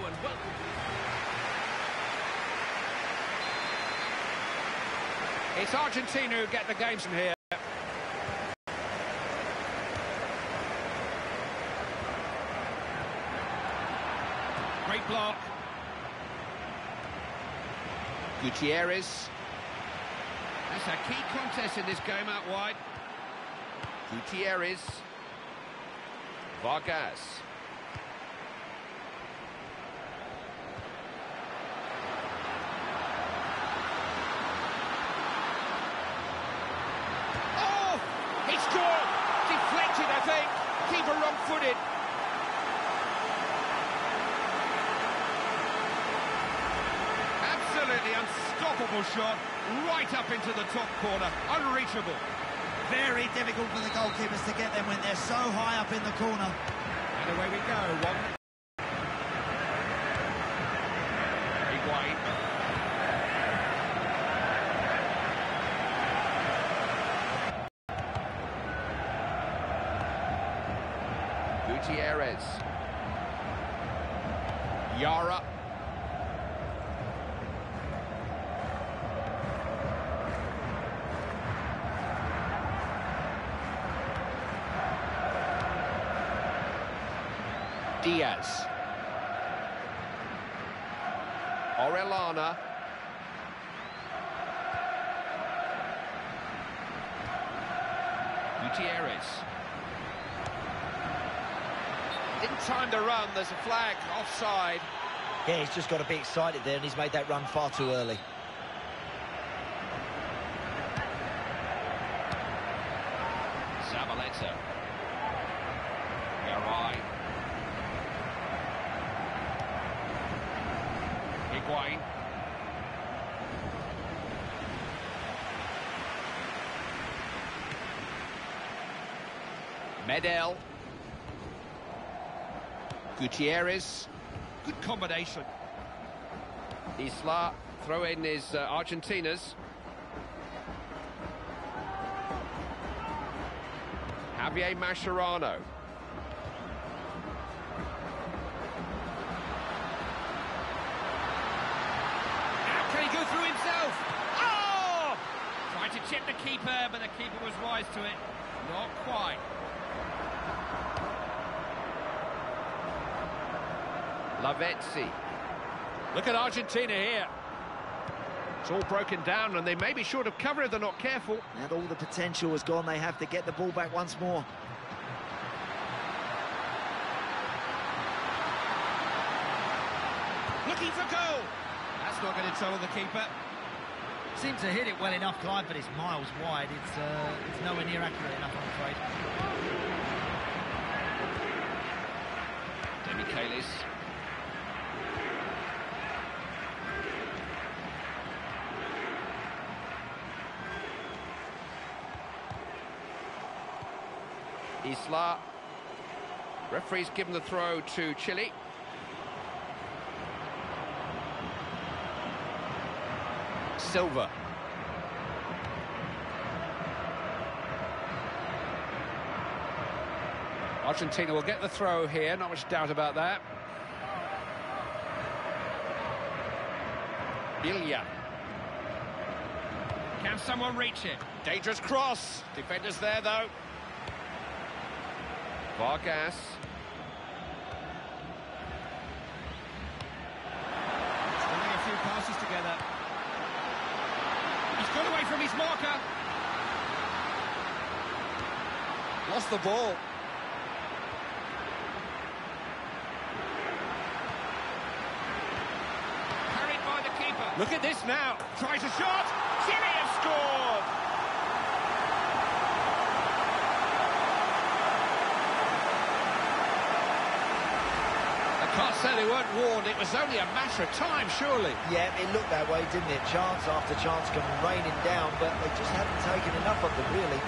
Well, It's Argentina who get the games from here. great block. Gutierrez. That's a key contest in this game out wide. Gutierrez. Vargas. Oh! He scored! Deflected, I think. Keeper wrong-footed. Absolutely unstoppable shot, right up into the top corner, unreachable. Very difficult for the goalkeepers to get them when they're so high up in the corner. And away we go, one. Higuain. Gutierrez. Yara. Diaz. Orellana. Gutierrez. Didn't time the run, there's a flag offside. Yeah, he's just got to be excited there, and he's made that run far too early. Zabaleta. Garay. Higuain. Medel. Gutierrez. Good combination. Isla. Throw in is uh, Argentina's. Javier Mascherano. Now can he go through himself? Oh! Tried to chip the keeper, but the keeper was wise to it. Not quite. Lavezzi. Look at Argentina here. It's all broken down and they may be short of cover if they're not careful. And all the potential is gone. They have to get the ball back once more. Looking for goal. That's not going to trouble the keeper. Seems to hit it well enough, Clive, but it's miles wide. It's, uh, it's nowhere near accurate enough, I'm afraid. Demichelis. Isla. Referee's given the throw to Chile. Silva. Argentina will get the throw here, not much doubt about that. Biglia. Can someone reach it? Dangerous cross. Defenders there, though. Vargas. Stringing a few passes together. He's got away from his marker. Lost the ball. Carried by the keeper. Look at this now. Tries a shot. Chile have scored. I they weren't warned. It was only a matter of time, surely. Yeah, it looked that way, didn't it? Chance after chance come raining down, but they just haven't taken enough of them, really.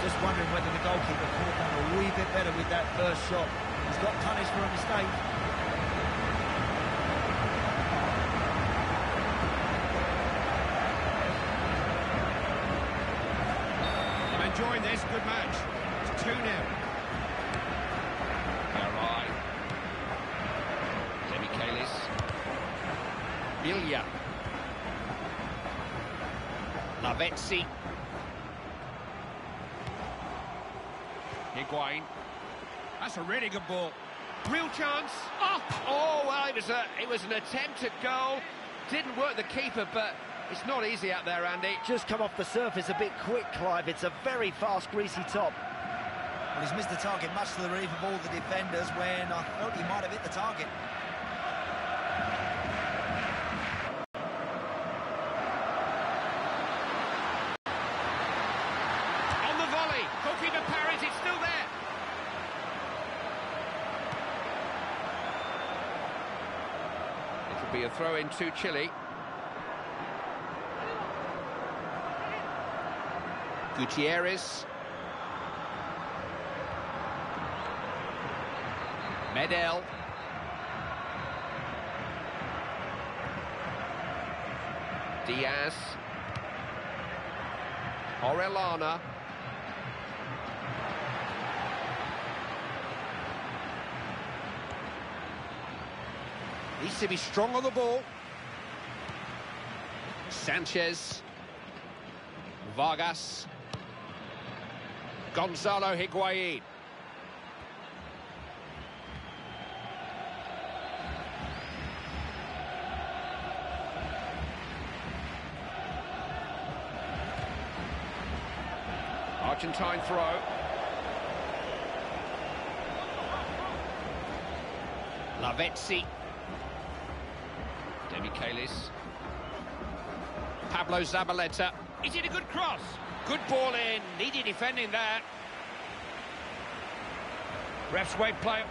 Just wondering whether the goalkeeper caught them a wee bit better with that first shot. He's got punished for a mistake. I'm enjoying this. Good match. It's 2 0. Garay. Demichelis. Ilya. Lavezzi. Higuain. That's good ball. Real chance. Oh, oh well, it was, a, it was an attempt at goal. Didn't work the keeper, but it's not easy out there, Andy. Just come off the surface a bit quick, Clive. It's a very fast, greasy top. Well, he's missed the target much to the relief of all the defenders when I thought he might have hit the target. On the volley. Goalkeeper parries, it's still there. It'll be a throw in to Chile. Gutierrez. Medel. Diaz. Orellana. Needs to be strong on the ball. Sanchez. Vargas. Gonzalo Higuain. Argentine throw. Lavezzi. Demichelis. Pablo Zabaleta. Is it a good cross? Good ball in. Needed defending that. Ref's wave play.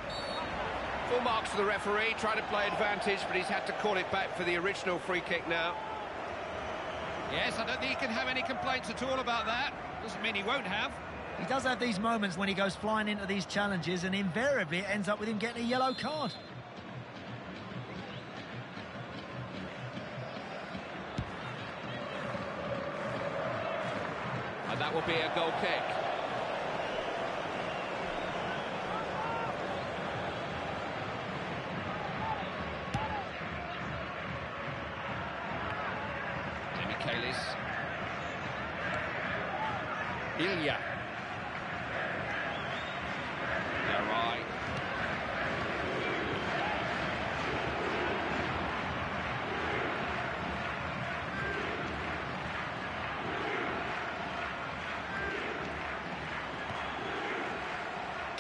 Full marks for the referee. Trying to play advantage, but he's had to call it back for the original free kick now. Yes, I don't think he can have any complaints at all about that. Doesn't mean he won't have. He does have these moments when he goes flying into these challenges and invariably it ends up with him getting a yellow card. Be a goal kick. Demichelis. Ilya. Garay.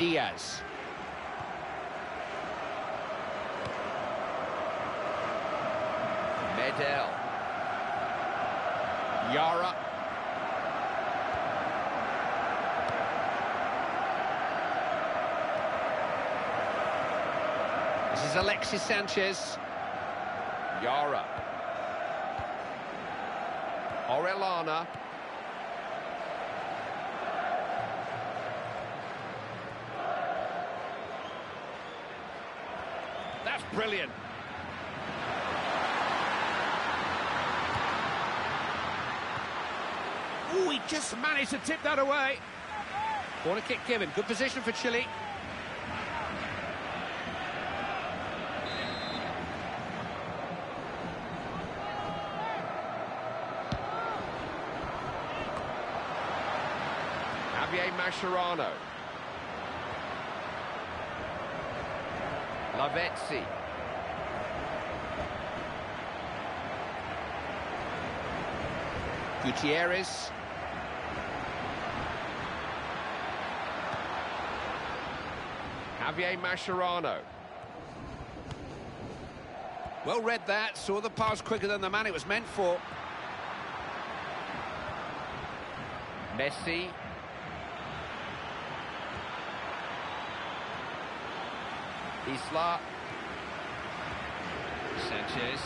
Diaz. Medel. Yara. This is Alexis Sanchez. Yara. Orellana. That's brilliant. Oh, he just managed to tip that away. Corner kick given. Good position for Chile. Javier Mascherano. Lavezzi. Gutierrez. Javier Mascherano. Well read that, saw the pass quicker than the man it was meant for. Messi. Isla. Sanchez.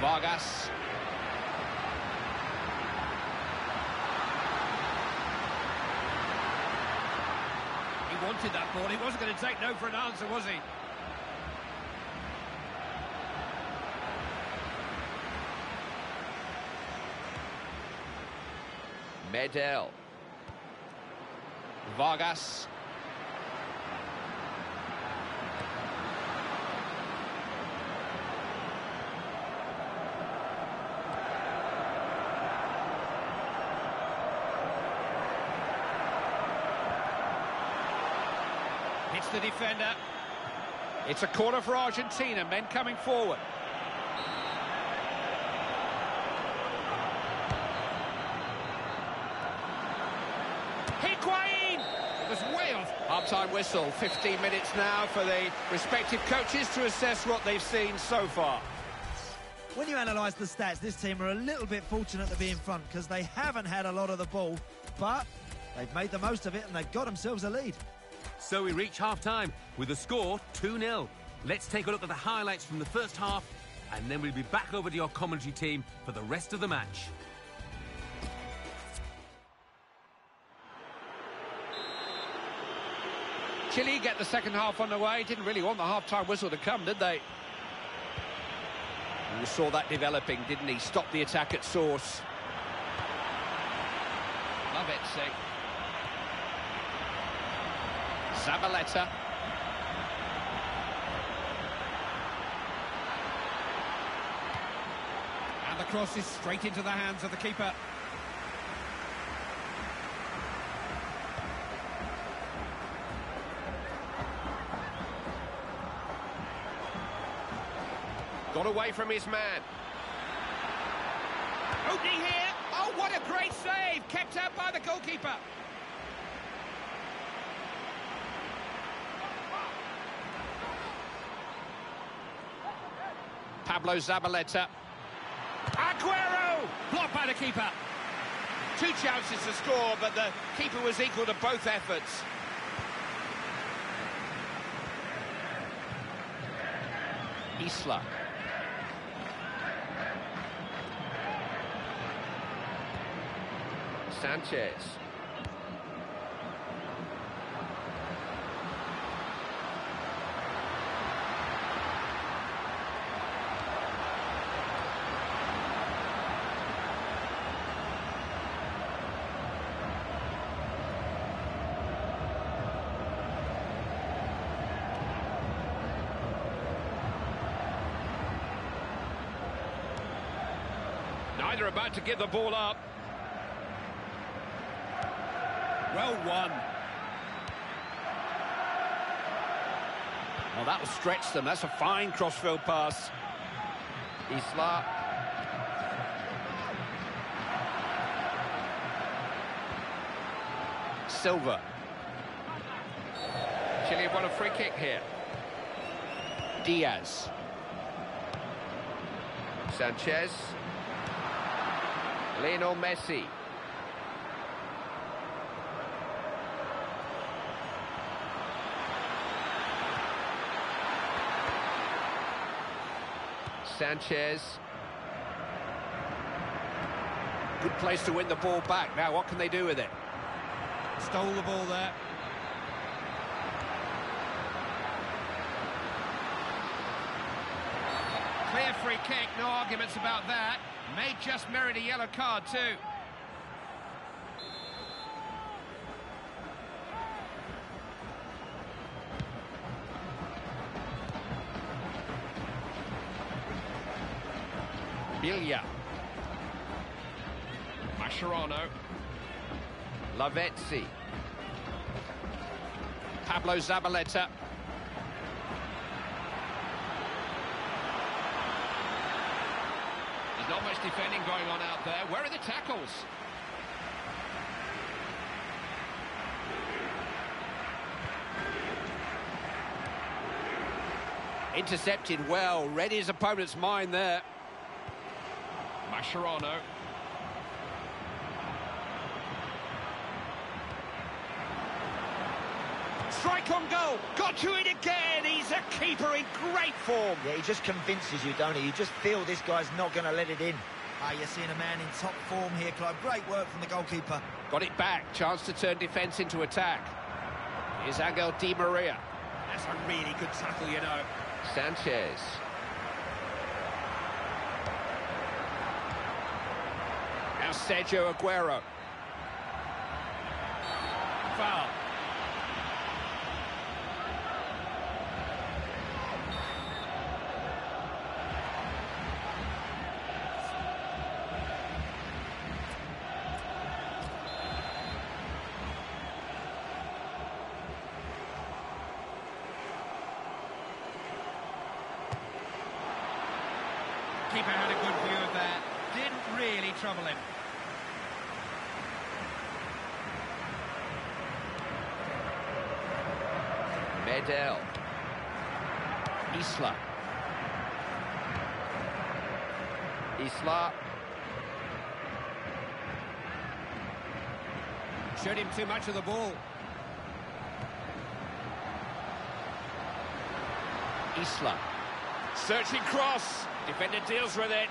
Vargas. He wanted that ball. He wasn't going to take no for an answer, was he? Medel. Vargas. The defender. It's a corner for Argentina, men coming forward. Higuain! It was way off. Half-time whistle, 15 minutes now for the respective coaches to assess what they've seen so far. When you analyse the stats, this team are a little bit fortunate to be in front because they haven't had a lot of the ball, but they've made the most of it and they've got themselves a lead. So we reach half-time with the score 2-0. Let's take a look at the highlights from the first half and then we'll be back over to your commentary team for the rest of the match. Chile get the second half underway. Didn't really want the half-time whistle to come, did they? You saw that developing, didn't he? Stop the attack at source. Lavezzi. Zabaleta. And the cross is straight into the hands of the keeper. Got away from his man. Opening here. Oh, what a great save. Kept out by the goalkeeper. Pablo Zabaleta. Aguero! Blocked by the keeper. Two chances to score, but the keeper was equal to both efforts. Isla. Sanchez. Neither about to give the ball up. Well won. Well, that'll stretch them. That's a fine crossfield pass. Isla. Silva. Chile have won a free kick here. Diaz. Sanchez. Lionel Messi. Sanchez. Good place to win the ball back. Now, what can they do with it? Stole the ball there. Clear free kick, no arguments about that. May just merit a yellow card too. Biglia. Mascherano. Lavezzi. Pablo Zabaleta. There's not much defending going on out there. Where are the tackles? Intercepted well. Read his opponent's mind there. Mascherano. Strike on goal. Got to it again. He's a keeper in great form. Yeah, he just convinces you, don't he? You just feel this guy's not going to let it in. Ah, you're seeing a man in top form here, Clive. Great work from the goalkeeper. Got it back. Chance to turn defence into attack. Here's Angel Di Maria. That's a really good tackle, you know. Sanchez. Now Sergio Aguero. Foul. Keeper had a good view of that. Didn't really trouble him. Medel. Isla. Isla. Showed him too much of the ball. Isla. Searching cross. Defender deals with it.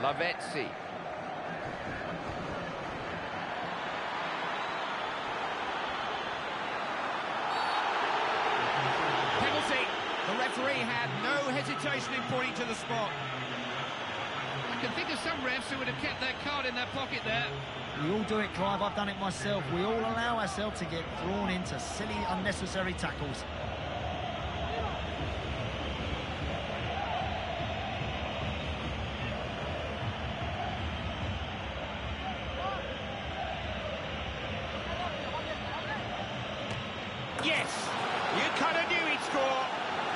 Lavezzi. Penalty. The referee had no hesitation in pointing to the spot. I can think of some refs who would have kept their card in their pocket there. We all do it, Clive. I've done it myself. We all allow ourselves to get drawn into silly, unnecessary tackles. Yes, you kind of knew he'd score.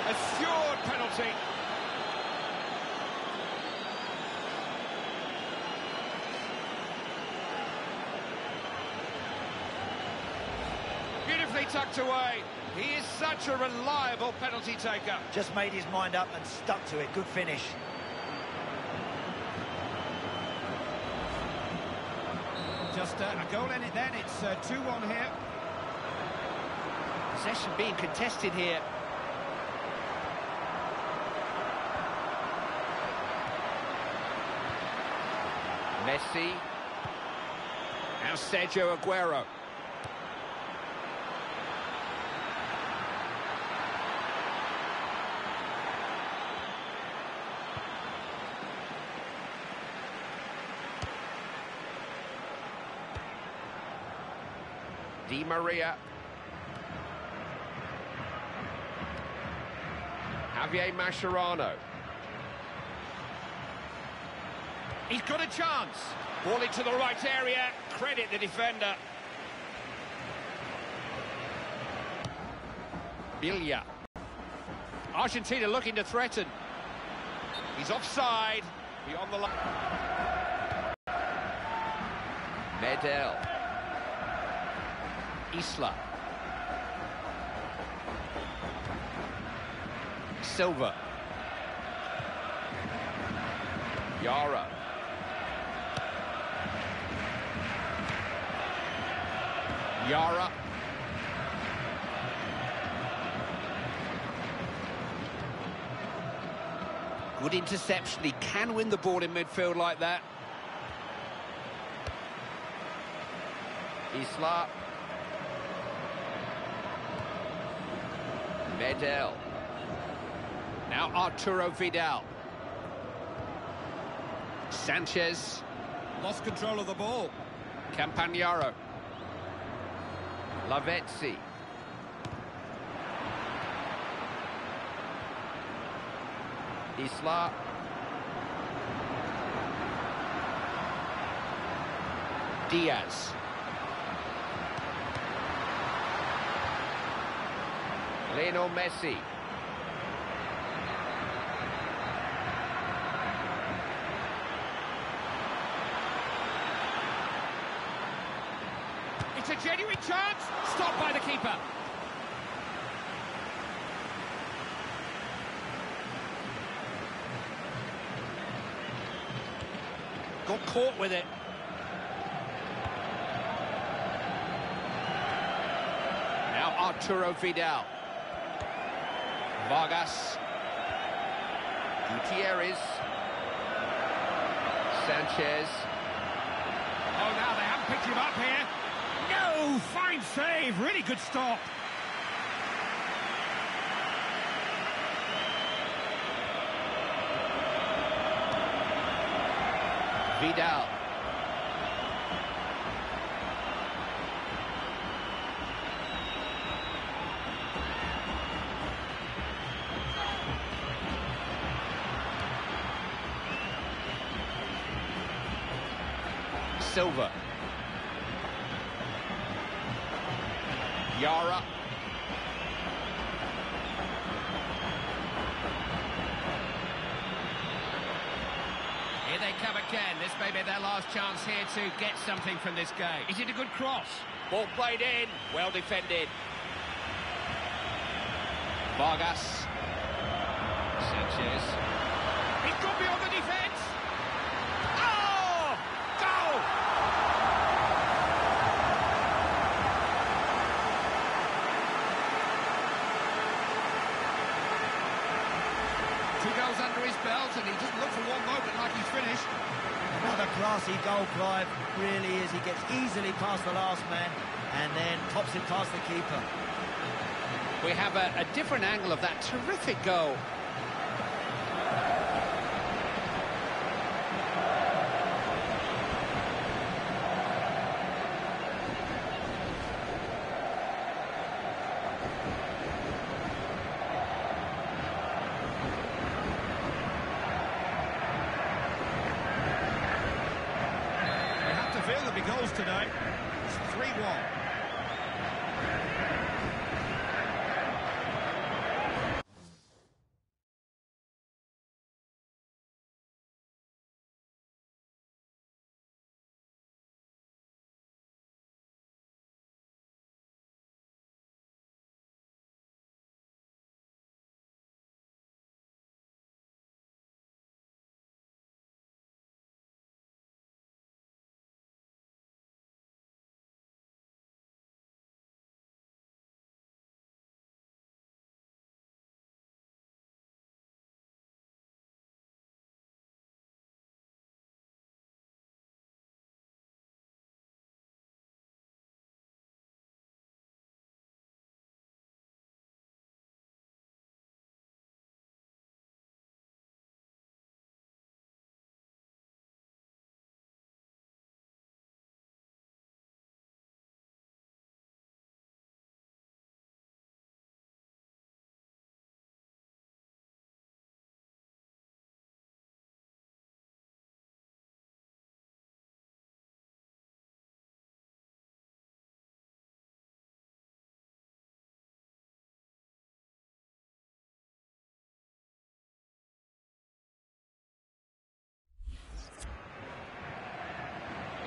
Assured penalty. Beautifully tucked away. He is such a reliable penalty taker. Just made his mind up and stuck to it. Good finish. Just uh, a goal in it then. It's 2-1 here. Possession being contested here. Messi. Now Sergio Aguero. Maria. Javier Mascherano. He's got a chance. Ball into the right area. Credit the defender. Biglia. Argentina looking to threaten. He's offside. Beyond the line. Medel. Isla. Silva. Yara. Yara. Good interception. He can win the ball in midfield like that. Isla. Medel. Now Arturo Vidal. Sanchez. Lost control of the ball. Campagnaro. Lavezzi. Isla. Diaz. Lionel Messi. It's a genuine chance. Stopped by the keeper. Got caught with it. Now Arturo Vidal. Vargas. Gutierrez. Sanchez. Oh, now they haven't picked him up here. No, fine save. Really good stop. Vidal. Silva. Yara. Here they come again. This may be their last chance here to get something from this game. Is it a good cross? Ball played in. Well defended. Vargas. Sanchez. His belt, and he doesn't look for one moment like he's finished. Another classy goal, Clive. Really is. He gets easily past the last man and then pops it past the keeper. We have a, a different angle of that terrific goal. Goals today. It's 3-1.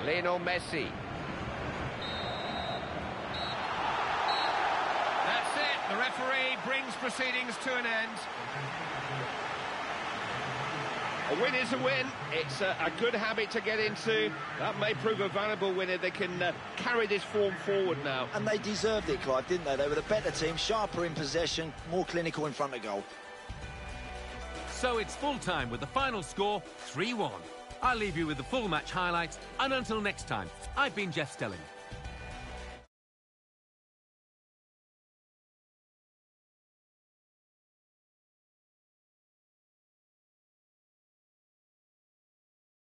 Lionel Messi. That's it. The referee brings proceedings to an end. A win is a win. It's a, a good habit to get into. That may prove a valuable win if they can uh, carry this form forward now. And they deserved it, Clive, didn't they? They were the better team, sharper in possession, more clinical in front of goal. So it's full time with the final score 3 1. I'll leave you with the full match highlights, and until next time, I've been Jeff Stelling.